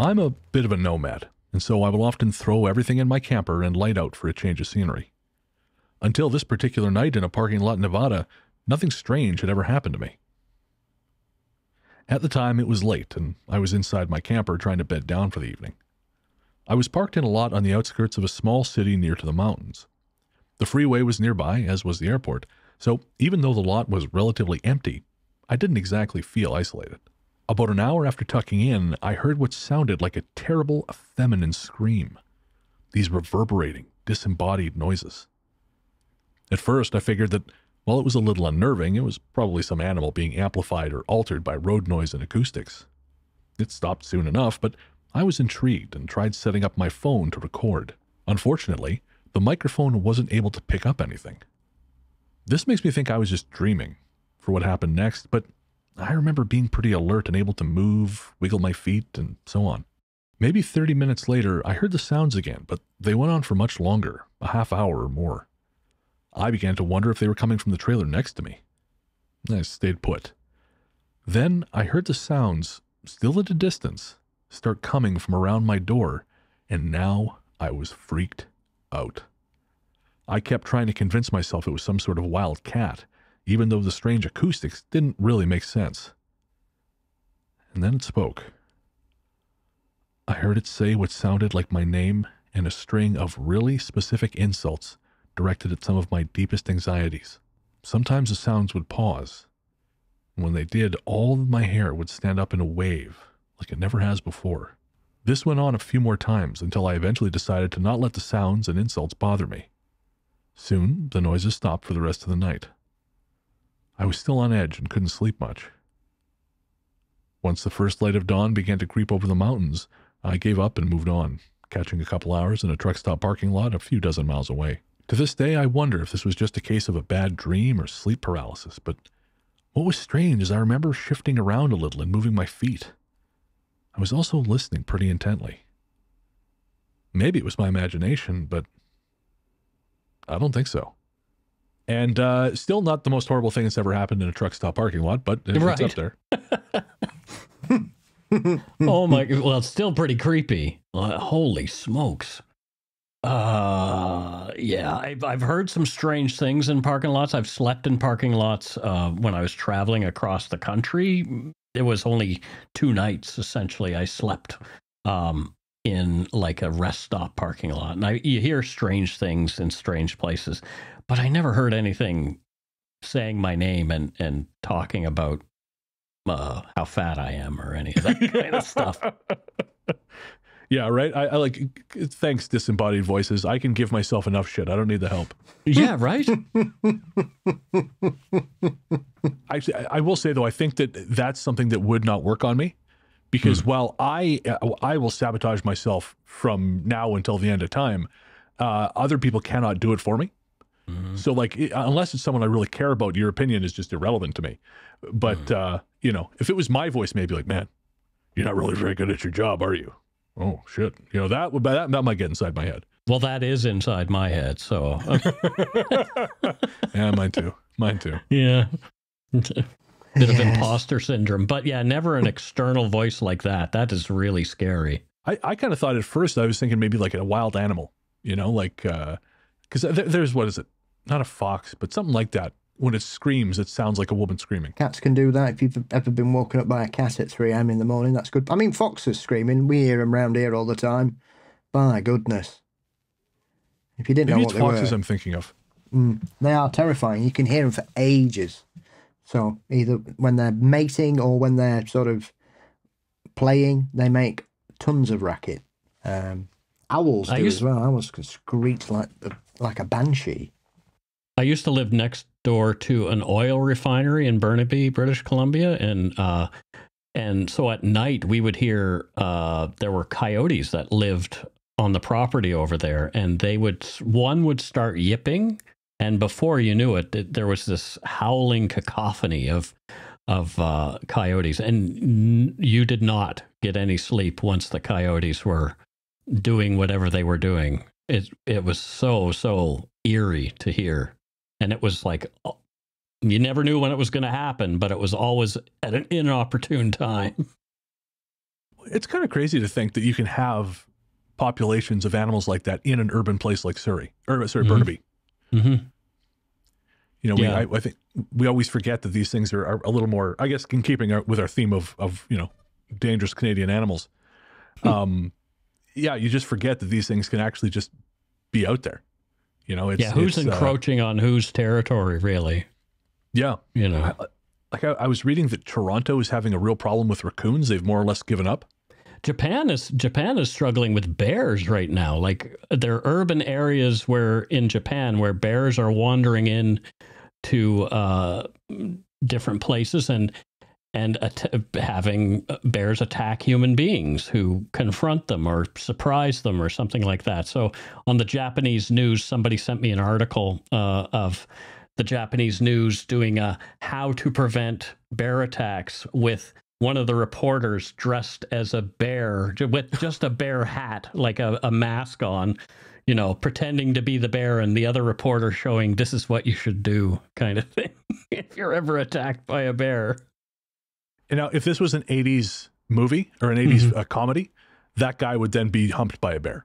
I'm a bit of a nomad, and so I will often throw everything in my camper and light out for a change of scenery. Until this particular night in a parking lot in Nevada, nothing strange had ever happened to me. At the time, it was late, and I was inside my camper trying to bed down for the evening. I was parked in a lot on the outskirts of a small city near to the mountains. The freeway was nearby, as was the airport, so even though the lot was relatively empty, I didn't exactly feel isolated. About an hour after tucking in, I heard what sounded like a terrible feminine scream. These reverberating, disembodied noises. At first, I figured that while it was a little unnerving, it was probably some animal being amplified or altered by road noise and acoustics. It stopped soon enough, but I was intrigued and tried setting up my phone to record. Unfortunately, the microphone wasn't able to pick up anything. This makes me think I was just dreaming for what happened next, but I remember being pretty alert and able to move, wiggle my feet, and so on. Maybe 30 minutes later, I heard the sounds again, but they went on for much longer, a half hour or more. I began to wonder if they were coming from the trailer next to me. I stayed put. Then I heard the sounds, still at a distance, start coming from around my door, and now I was freaked out. I kept trying to convince myself it was some sort of wild cat, even though the strange acoustics didn't really make sense. And then it spoke. I heard it say what sounded like my name and a string of really specific insults directed at some of my deepest anxieties. Sometimes the sounds would pause. And when they did, all of my hair would stand up in a wave, like it never has before. This went on a few more times until I eventually decided to not let the sounds and insults bother me. Soon, the noises stopped for the rest of the night. I was still on edge and couldn't sleep much. Once the first light of dawn began to creep over the mountains, I gave up and moved on, catching a couple hours in a truck stop parking lot a few dozen miles away. To this day, I wonder if this was just a case of a bad dream or sleep paralysis, but what was strange is I remember shifting around a little and moving my feet. I was also listening pretty intently. Maybe it was my imagination, but I don't think so. And uh, still not the most horrible thing that's ever happened in a truck stop parking lot, but it's Right. up there. oh my! Well, it's still pretty creepy. Uh, holy smokes! Uh, yeah, I've I've heard some strange things in parking lots. I've slept in parking lots uh, when I was traveling across the country. It was only two nights essentially. I slept um, in like a rest stop parking lot, and I you hear strange things in strange places, but I never heard anything saying my name and and talking about uh, how fat I am or any of that kind of stuff. Yeah, right. I, I like. Thanks, disembodied voices. I can give myself enough shit. I don't need the help. Yeah, right. Actually, I, I will say though, I think that that's something that would not work on me, because while I I will sabotage myself from now until the end of time, uh, other people cannot do it for me. So like, it, unless it's someone I really care about, your opinion is just irrelevant to me. But uh, you know, if it was my voice, maybe like, man, you're not really very good at your job, are you? Oh shit, you know that would that, that might get inside my head. Well, that is inside my head. So, Yeah, mine too. Mine too. yeah. Bit of imposter syndrome. But yeah, never an external voice like that. That is really scary. I, I kind of thought at first I was thinking maybe like a wild animal, you know, like uh, because there, there's what is it? Not a fox, but something like that. When it screams, it sounds like a woman screaming. Cats can do that. If you've ever been woken up by a cat at 3 a.m. in the morning, that's good. I mean, foxes screaming. We hear them round here all the time. My goodness. If you didn't Maybe know it's what they foxes were, I'm thinking of. Mm. they are terrifying. You can hear them for ages. So either when they're mating or when they're sort of playing, they make tons of racket. Um, owls I do used- as well. Owls can screech like like a banshee. I used to live next door to an oil refinery in Burnaby, British Columbia, and uh, and so at night we would hear uh, there were coyotes that lived on the property over there, and they would one would start yipping, and before you knew it, th- there was this howling cacophony of of uh, coyotes, and n- you did not get any sleep once the coyotes were doing whatever they were doing. It it was so so eerie to hear, and it was like uh, you never knew when it was going to happen, but it was always at an inopportune time. it's kind of crazy to think that you can have populations of animals like that in an urban place like Surrey or sorry Mhm. Burnaby. Hmm You know, we, I, I think we always forget that these things are, are a little more, I guess, in keeping our, with our theme of of you know dangerous Canadian animals. Hmm. Um, yeah, you just forget that these things can actually just be out there. You know, it's yeah, who's uh, encroaching on whose territory, really? yeah, You know, like I, I was reading that Toronto is having a real problem with raccoons. They've more or less given up. Japan is Japan is struggling with bears right now. Like there are urban areas where in Japan where bears are wandering in to uh, different places and and at- having bears attack human beings who confront them or surprise them or something like that. So on the Japanese news, somebody sent me an article uh, of the Japanese news doing a how to prevent bear attacks with one of the reporters dressed as a bear with just a bear hat, like a, a mask on, you know, pretending to be the bear, and the other reporter showing this is what you should do, kind of thing, if you're ever attacked by a bear. And now, if this was an '80s movie or an '80s Mm-hmm. uh, comedy, that guy would then be humped by a bear.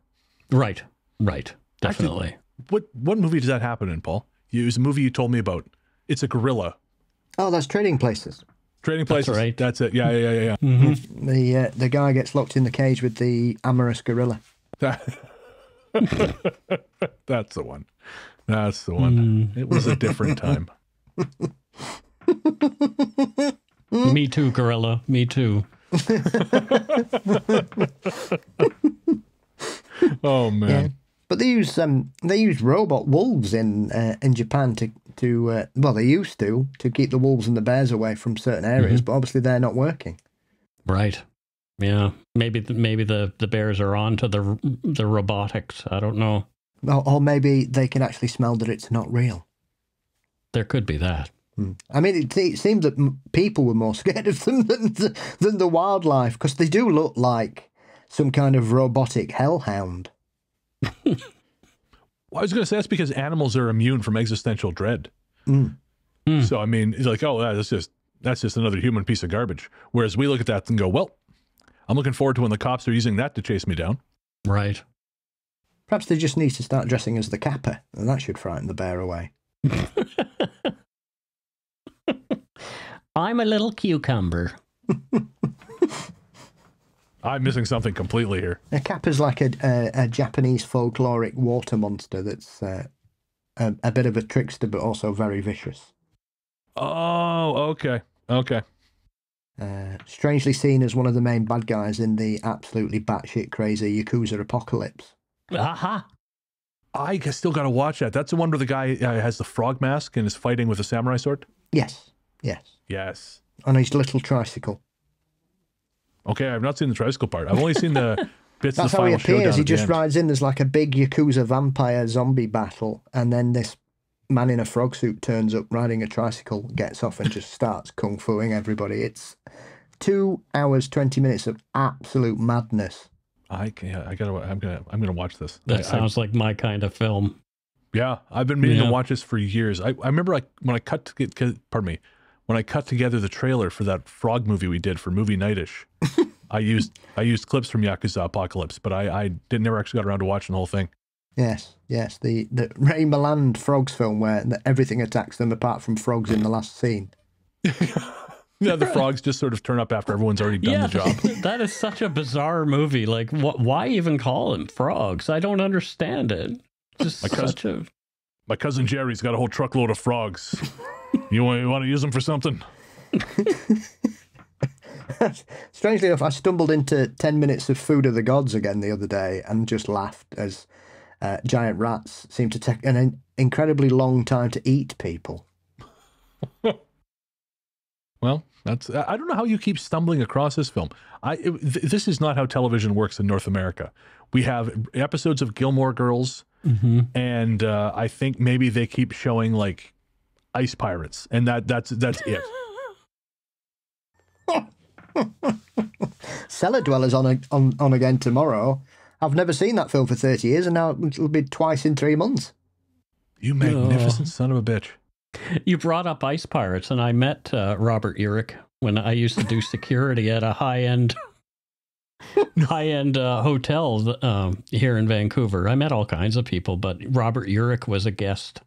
Right, right, Actually- definitely. What what movie does that happen in, Paul? It was a movie you told me about. It's a gorilla. Oh, that's trading places. Trading places. right. That's it. Yeah, yeah, yeah, Mm-hmm. The uh, the guy gets locked in the cage with the amorous gorilla. That's the one. That's the one. Mm. It was a different time. Me too, gorilla. Me too. Oh man. Yeah. But they use um they use robot wolves in uh, in Japan to to uh, well they used to to keep the wolves and the bears away from certain areas, but obviously they're not working. Right. Yeah. Maybe the, maybe the, the bears are on to the the robotics. I don't know. Or, or maybe they can actually smell that it's not real. There could be that. I mean, it, it seemed that m- people were more scared of them than the, than the wildlife because they do look like some kind of robotic hellhound. Well, I was going to say that's because animals are immune from existential dread. Mm. Hmm. So I mean, it's like, oh, that's just that's just another human piece of garbage. Whereas we look at that and go, well, I'm looking forward to when the cops are using that to chase me down. Right. Perhaps they just need to start dressing as the kappa, and that should frighten the bear away. I'm a little cucumber. I'm missing something completely here. A kappa's like a, a, a Japanese folkloric water monster that's uh, a, a bit of a trickster, but also very vicious. Oh, okay, okay. Uh, strangely seen as one of the main bad guys in the absolutely batshit crazy Yakuza apocalypse. Aha. I g- still got to watch that. That's the one where the guy uh, has the frog mask and is fighting with a samurai sword. Yes, yes. Yes. On his little tricycle. Okay, I've not seen the tricycle part. I've only seen the bits That's of the how he final showdown. appears. He just end. rides in. There's like a big Yakuza vampire zombie battle, and then this man in a frog suit turns up riding a tricycle, gets off, and just starts kung fuing everybody. It's two hours twenty minutes of absolute madness. I can, I gotta. I'm gonna. I'm gonna watch this. That I- I- sounds like my kind of film. yeah, I've been meaning Yeah. to watch this for years. I, I remember like when I cut to get. Pardon me. When I cut together the trailer for that frog movie we did for Movie Nightish, I used I used clips from Yakuza Apocalypse, but I I did never actually got around to watching the whole thing. Yes, yes. The the Ray Milland frogs film where the, everything attacks them apart from frogs in the last scene. Yeah, the frogs just sort of turn up after everyone's already done the job. that is such a bizarre movie. Like, wh- why even call them frogs? I don't understand it. Just My cousin- such a. My cousin Jerry's got a whole truckload of frogs. You want you want to use them for something? Strangely enough, I stumbled into 10 minutes of Food of the Gods again the other day and just laughed as uh, giant rats seem to take an incredibly long time to eat people. Well, that's I I don't know how you keep stumbling across this film. I it, th- this is not how television works in North America. We have episodes of Gilmore Girls, Mm-hmm. and uh, I think maybe they keep showing like ice pirates, and that that's that's it. Cellar Dwellers on, a, on, on again tomorrow. I've never seen that film for 30 years and now it'll be twice in three months. You magnificent son of a bitch. You brought up Ice Pirates, and I met uh, Robert Urich when I used to do security at a high end high end uh, hotels um, here in Vancouver. I met all kinds of people, but Robert Urich was a guest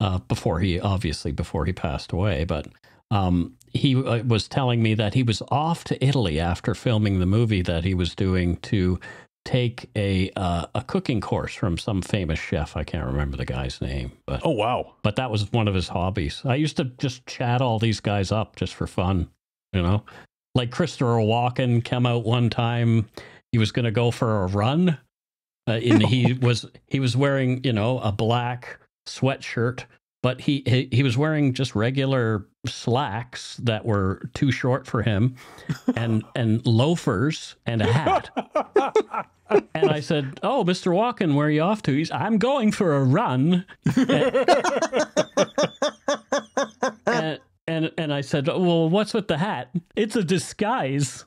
uh, before he obviously before he passed away. But um, he uh, was telling me that he was off to Italy after filming the movie that he was doing to take a uh, a cooking course from some famous chef. I can't remember the guy's name, but Oh wow. but that was one of his hobbies. I used to just chat all these guys up just for fun, you know. Like Christopher Walken came out one time. He was going to go for a run, uh, and he was he was wearing you know a black sweatshirt, but he, he he was wearing just regular slacks that were too short for him, and and loafers and a hat. And I said, "Oh, Mr. Walken, where are you off to?" He's, "I'm going for a run." and, and and I said, "Well, what's with the hat? It's a disguise."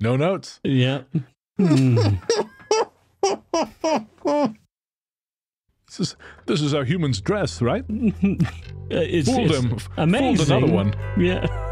No notes. Yeah. Hmm. This is this is how humans dress, right? Uh, it's, Fooled it's him. Amazing. Fooled another one. Yeah.